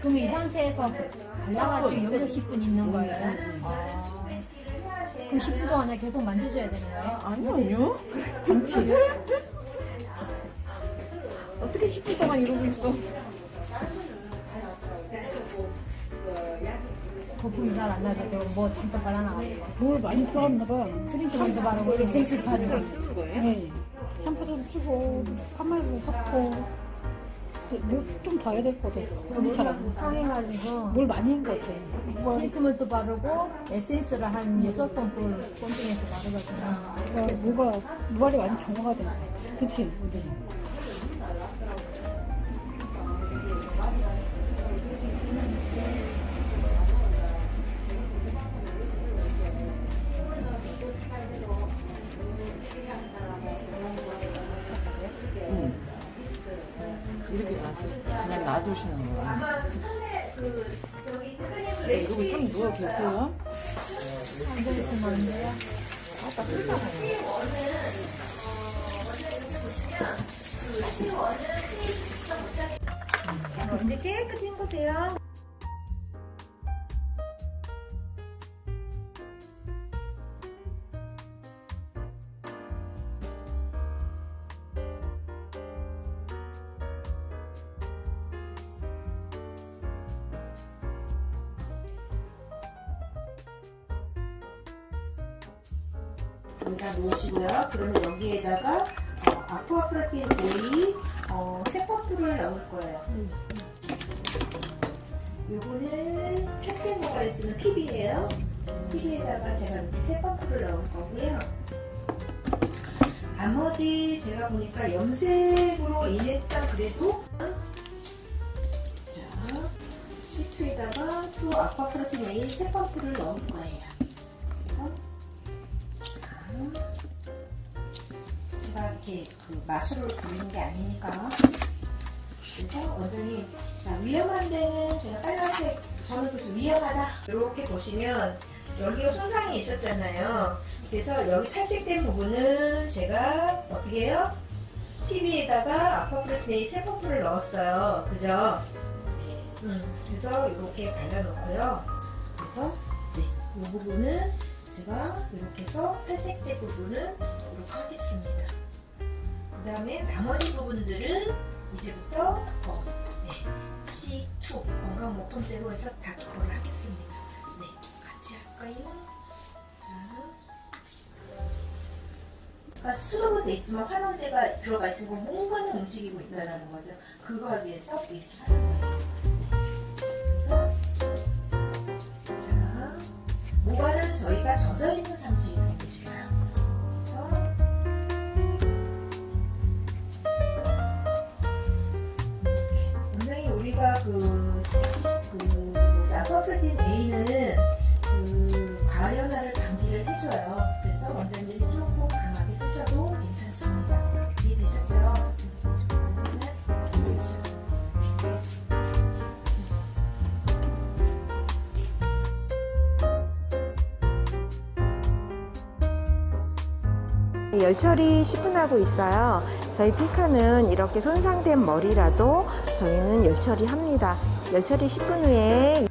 그럼 이 상태에서 발라가지고 여기서 10분 있는 거예요? 아. 그럼 10분 동안에 계속 만져줘야 되는 거예요? 아니요, 아니요. 방치. 어떻게 10분 동안 이러고 있어? 거품이 잘 안 나죠? 저뭐 잠깐 발라놔가지고. 뭘 많이 들어갔나 봐. 트리트먼트 바르고 에센스 바르고. 쓰는 거예요? 네. 샴푸 좀 주고, 파마도 샀고. 더 해야 될 것 같아. 엄청. 상해가지고 뭘 많이 한 것 같아. 트리트먼트 바르고 에센스를 한 6번 또 ponting해서 바르거든요. 그러니까 뭐가, 모발이 많이 경화가 돼. 그치. 이렇게 그냥 놔두시는 거예요. 네, 이러고 좀 누워 계세요. 앉아있으면 안 돼요? 먼저 깨끗이 헹구세요. 여기다 놓으시고요. 그러면 여기에다가 어, 아쿠아프라틴 데이 어, 세펌프를 넣을 거예요. 요거는 팩센모가에 쓰는 PB예요. PB에다가 제가 이렇게 세 펌프를 넣을 거고요. 나머지 제가 보니까 염색으로 인했다 그래도 자 시트에다가 또 아쿠아프라틴 A 세 펌프를 넣을 거예요. 이렇게 그 마술을 부리는 게 아니니까 그래서 원장님 자 위험한 데는 제가 빨간색 저는 그래서 위험하다 이렇게 보시면 여기가 손상이 있었잖아요 그래서 여기 탈색된 부분은 제가 어떻게 해요? PB에다가 아쿠아프레트네이 세 펌프를 넣었어요 그죠? 음, 그래서 이렇게 발라놓고요 그래서 네, 이 부분은 제가 이렇게 해서 탈색된 부분은 이렇게 하겠습니다. 그 다음에 나머지 부분들은 이제부터 어, 네, C2 건강 모펌제로 해서 다 도포를 하겠습니다. 네, 같이 할까요? 자, 그러니까 수동은 돼 있지만 환원제가 들어가 있으면 뭔가는 움직이고 있다는 거죠. 그거 하기 위해서 이렇게 하는 거예요. 그래서 자. 모발은 저희가 젖어 있는 상태 원장님 우리가 그, 그 뭐지 아쿠아프레틴 A는 그 과연화를 방지를 해줘요. 그래서 원장님들이 조금 강하게 쓰셔도 괜찮습니다. 이해되셨죠? 있어요. 열처리 10분 하고 있어요. 저희 피카는 이렇게 손상된 머리라도 저희는 열처리 합니다. 열처리 10분 후에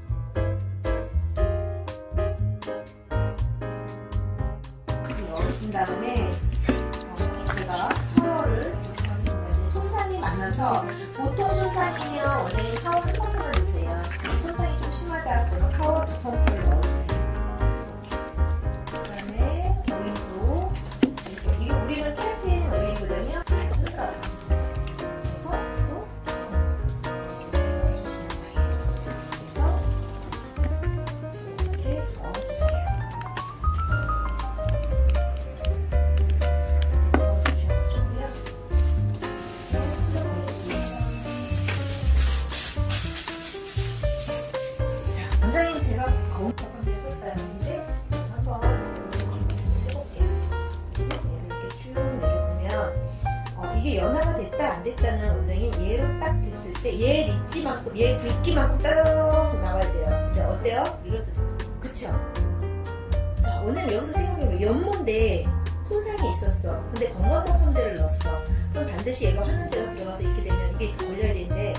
오늘 여기서 생각해보면 연모인데 손상이 있었어. 근데 건강보험제를 넣었어. 그럼 반드시 얘가 환원제가 들어가서 이렇게 되면 이게 걸려야 되는데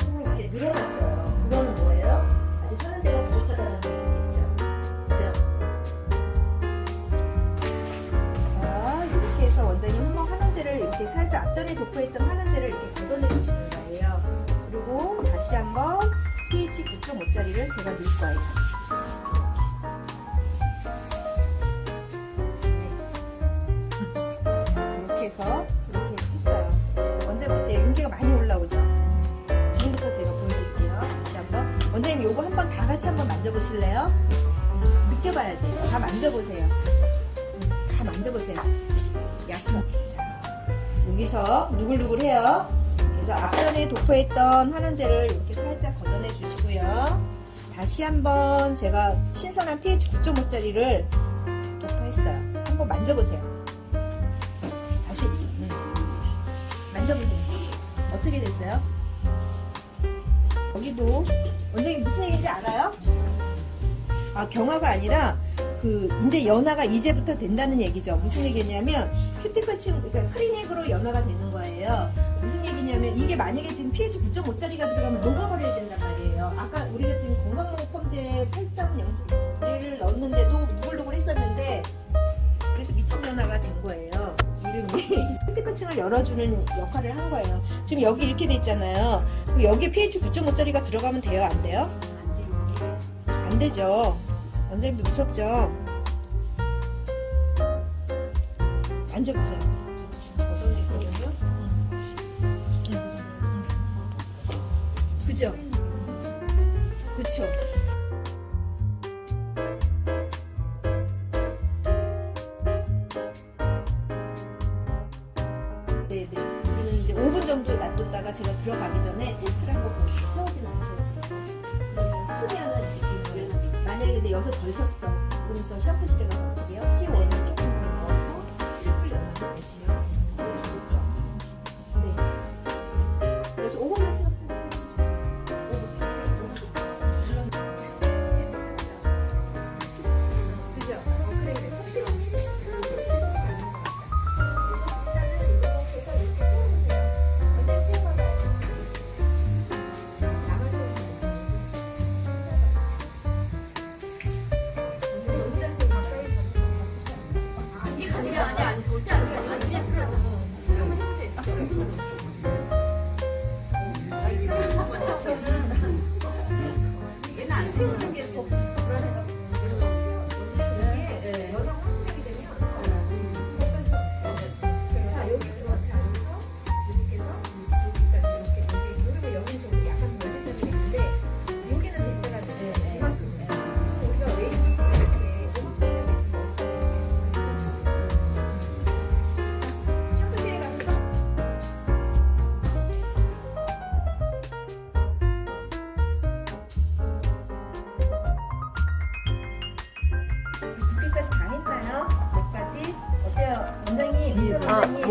조금 이렇게 늘어났어요. 그거는 뭐예요? 아직 하는제가 부족하다는 얘기겠죠. 그죠? 자, 이렇게 해서 원장님 한번 하는제를 이렇게 살짝 앞전에 도포했던 하는제를 이렇게 걷어내 주시는 거예요. 그리고 다시 한번 pH 9.5짜리를 제가 넣을 거예요. 해서 이렇게 했어요. 원장님 어때요? 윤기가 많이 올라오죠? 자, 지금부터 제가 보여드릴게요. 다시 한번. 원장님 요거 한번 다 같이 한번 만져보실래요? 음, 느껴봐야 돼요. 다 만져보세요. 음, 다 만져보세요. 약간. 자, 여기서 누글누글해요. 그래서 앞전에 도포했던 환원제를 이렇게 살짝 걷어내 주시고요. 다시 한번 제가 신선한 pH 9.5짜리를 도포했어요. 한번 만져보세요. 만져보세요. 어떻게 됐어요? 여기도 원장님 무슨 얘기인지 알아요? 아 경화가 아니라 그 이제 연화가 이제부터 된다는 얘기죠. 무슨 얘기냐면 큐티클층 그러니까 크리닉으로 연화가 되는 거예요. 무슨 얘기냐면 이게 만약에 지금 pH 9.5짜리가 들어가면 녹아버려야 된단 말이에요. 아까 우리가 지금 건강용품제 8.0를 넣었는데도 누글누글 했었는데 그래서 미친 연화가 된 거예요. 큐티클층을 열어주는 역할을 한 거예요. 지금 여기 이렇게 돼 있잖아요. 여기에 pH 9.5짜리가 들어가면 돼요? 안 돼요? 안 되죠. 원장님 무섭죠? 앉아보세요. 걷어내거든요. 그죠? 그쵸? 근데 여기서 덜 섰어. 그럼 저 샴푸실에 가서 볼게요. C1을 조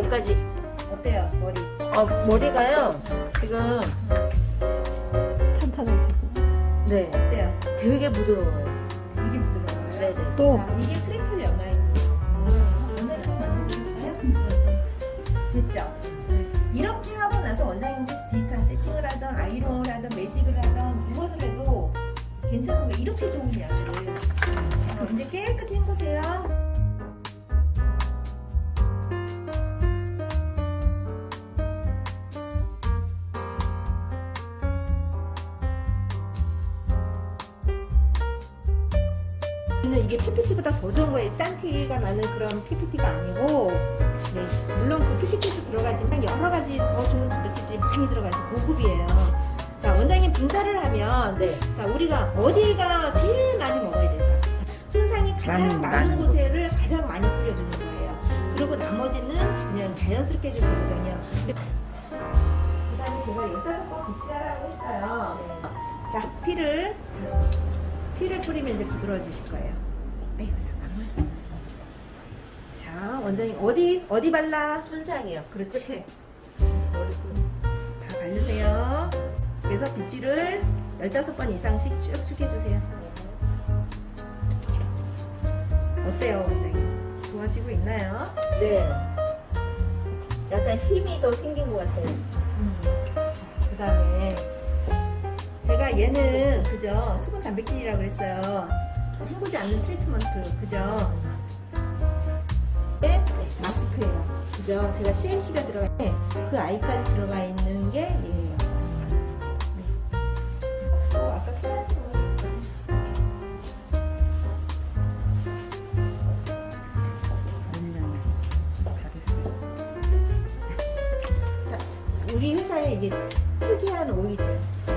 목까지. 어때요? 머리? 어, 머리가요, 지금, 탄탄하시고. 네, 어때요? 되게 부드러워요. 이게 부드러워요? 네네. 또 자, 이게 triple 한번 만져보실까요? 됐죠? 이렇게 하고 나서 원장님께서 디지털 세팅을 하던 아이롱을 하던 매직을 하던 무엇을 해도 괜찮은 거예요. 이렇게 좋은 약을. 자, 이제 깨끗이 헹구세요. PPT보다 더 좋은 거예요. 싼티가 나는 그런 PPT가 아니고, 네, 물론 그 PPT도 들어가지만 여러 가지 더 좋은 PPT들이 많이 들어가서 고급이에요. 자, 원장님 분사를 하면, 네. 자, 우리가 어디가 제일 많이 먹어야 될까? 손상이 가장 많은- 많은, 많은 곳에를 가장 많이 뿌려주는 거예요. 그리고 나머지는 그냥 자연스럽게 해주는 거거든요. 그 다음에 제가 15번 비치라라고 했어요. 자, 피를, 자, 피를 뿌리면 이제 부드러워지실 거예요. 잠깐만. 자, 원장님, 어디, 어디 발라? 손상이요. 그렇지. 다 바르세요. 그래서 빗질을 15번 이상씩 쭉쭉 해주세요. 어때요, 원장님? 좋아지고 있나요? 네. 약간 힘이 더 생긴 것 같아요. 그 다음에 제가 얘는 그죠 수분 단백질이라고 그랬어요. 헹구지 않는 트리트먼트 그죠? 네, 마스크예요. 그죠? 제가 CMC가 들어가 그 아이까지 들어가 있는 게 얘예요. 네. 어, 아까 자, 우리 회사에 이게 특이한 오일이에요.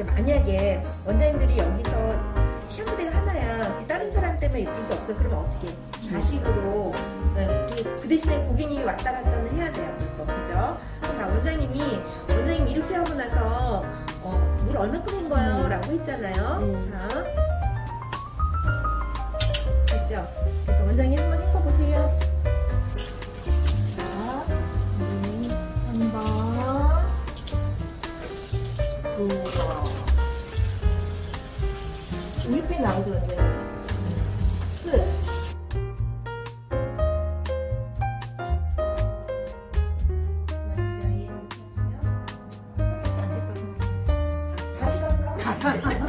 근데 만약에 원장님들이 여기서 샴푸대가 하나야 다른 사람 때문에 입을 수 없어 그러면 어떻게 해? 좌식으로 네, 그 대신에 고객님이 왔다 갔다는 해야 돼요 또 그죠? 자 원장님이 원장님 이렇게 하고 나서 어, 물 얼마큼 한 거예요? 라고 했잖아요 음. 자 됐죠? 그래서 원장님 한번 헹궈보세요 두 번. 우유빛 나오죠, 이제. 끝. 다시 갈까?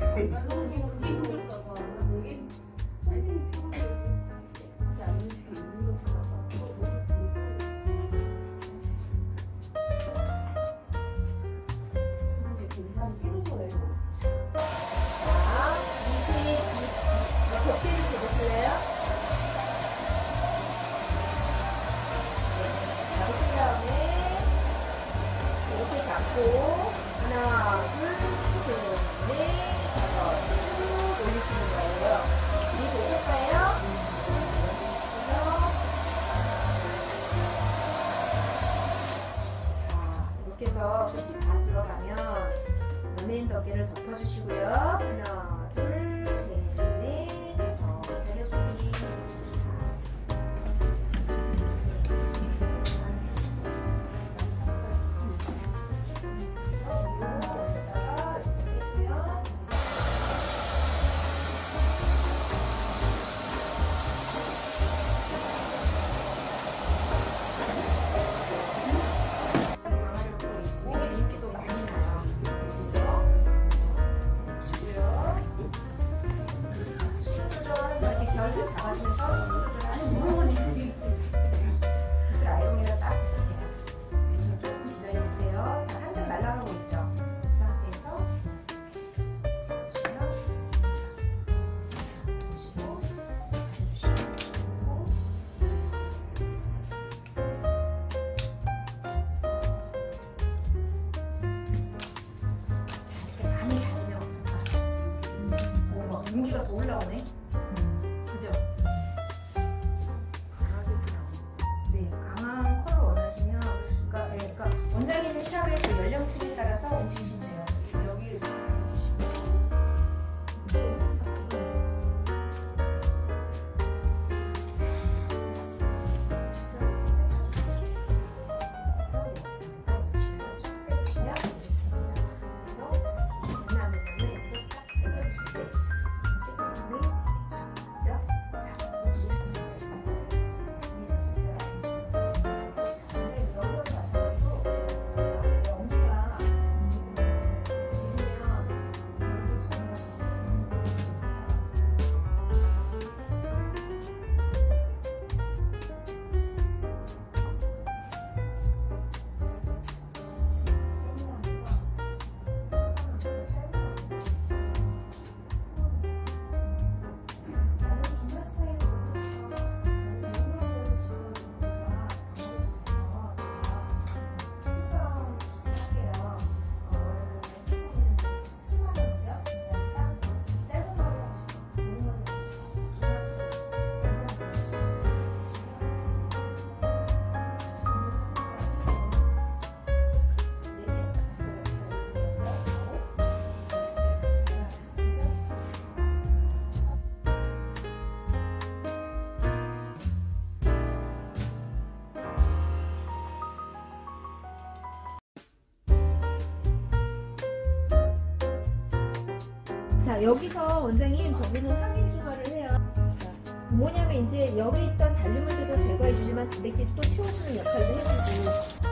嘿。여기서 원장님 저기는 항균 주사를 해요. 자, 뭐냐면 이제 여기 있던 잔류물들도 제거해 주지만 단백질도 또 채워주는 역할도 해주고.